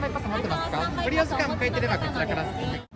枚パス持ってますか？無料時間迎えてればこちらから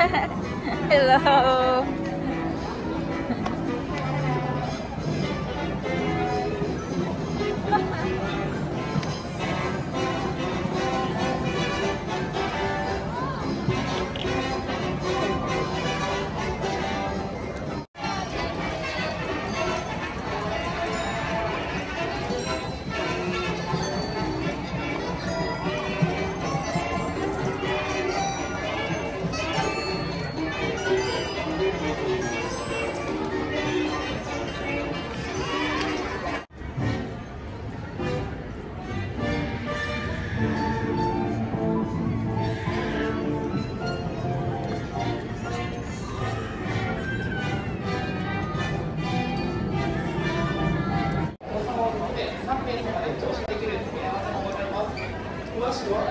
Hello.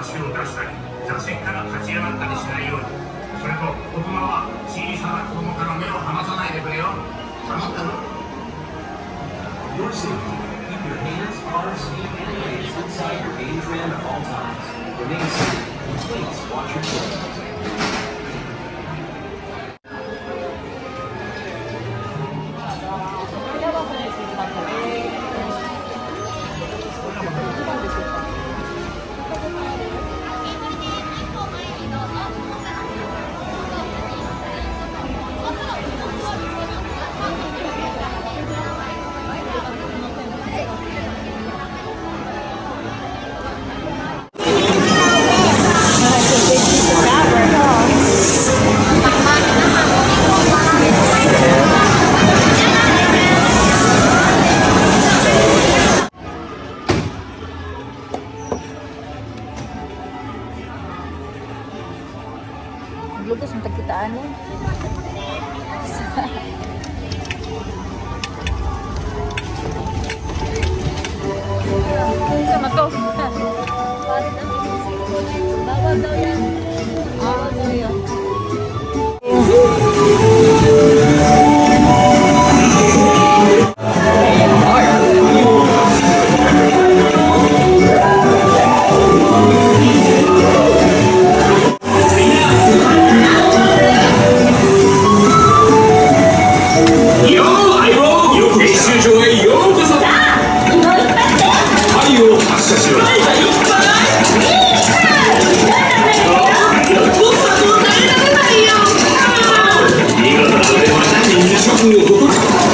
足を出したり座席から立ち上がったりしないようにそれと大人は小さな子供から目を離さないでくれよ頼んだぞ Your safety. Keep your hands, arms, feet, and legs inside your gauge rim at all times. Remain seated. Please watch your foot. go. Bakit ang isip? Bawal daw yan. dokuz.